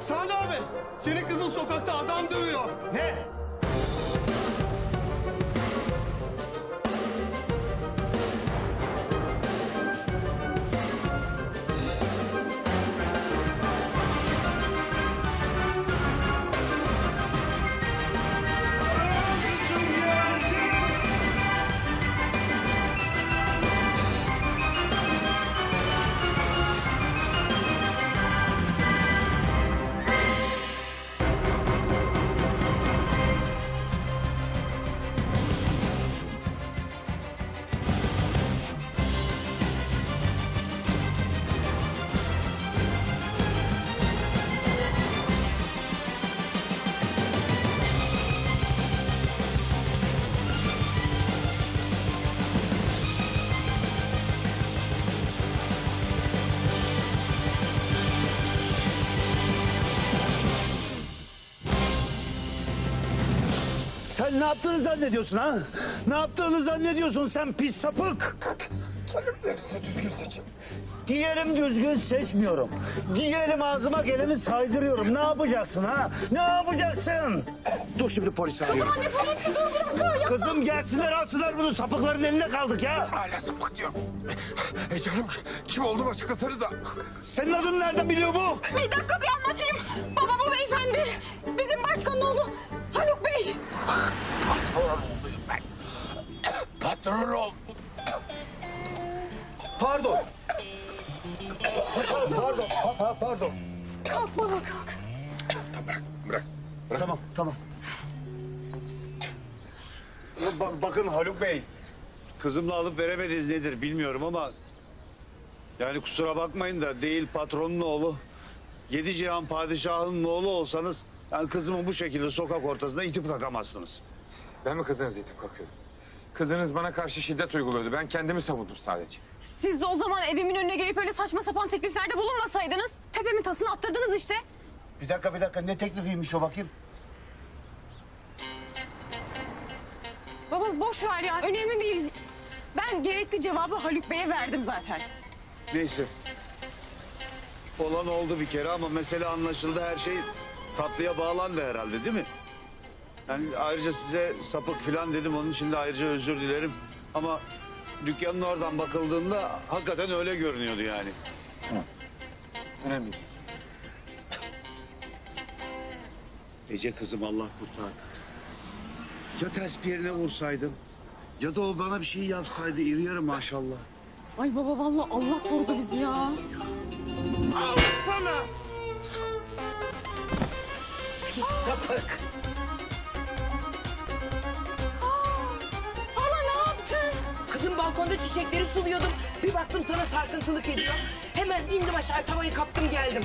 Sami abi, senin kızın sokakta adam dövüyor. Ne? Sen ne yaptığını zannediyorsun ha? Ne yaptığını zannediyorsun sen pis sapık? Kelimlerinizi düzgün seçin. Diyelim düzgün seçmiyorum. Diyelim ağzıma geleni saydırıyorum. Ne yapacaksın ha? Ne yapacaksın? Dur şimdi polisi arıyorum. Anne polisi dur. Ya. Kızım gelsinler alsınlar bunu sapıkların eline kaldık ya. Hala sapık diyor. E canım kim olduğumu açıklasanıza. Senin adın nereden biliyor bu? Bir dakika bir anlatayım. Baba bu beyefendi. Bizim başkanın oğlu Pardon. Pardon. Pa- pa- pardon. Kalk baba kalk. Bırak bırak. Tamam, tamam. Ba- bakın Haluk Bey. Kızımla alıp veremediğiniz nedir bilmiyorum ama... Yani kusura bakmayın da değil patronun oğlu. Yedi cihan padişahının oğlu olsanız... Yani kızımı bu şekilde sokak ortasında itip kakamazsınız. Ben mi kızınızı itip kakıyordum? Kızınız bana karşı şiddet uyguluyordu. Ben kendimi savundum sadece. Siz de o zaman evimin önüne gelip öyle saçma sapan tekliflerde bulunmasaydınız tepemin tasını attırdınız işte. Bir dakika bir dakika ne teklifiymiş o bakayım? Baba boş ver ya önemli değil. Ben gerekli cevabı Haluk Bey'e verdim zaten. Neyse. Olan oldu bir kere ama mesele anlaşıldı. Her şey tatlıya bağlandı herhalde değil mi? Yani ayrıca size sapık falan dedim. Onun için de ayrıca özür dilerim. Ama dükkanın oradan bakıldığında hakikaten öyle görünüyordu yani. Önemli değil. Ece kızım Allah kurtardı. Ya ters bir yerine vursaydım ya da o bana bir şey yapsaydı iri yarı maşallah. Ay baba vallahi Allah korudu bizi ya. Sapık. Balkonda çiçekleri suluyordum. Bir baktım sana sarkıntılık ediyor. Hemen indim aşağı tavayı kaptım geldim.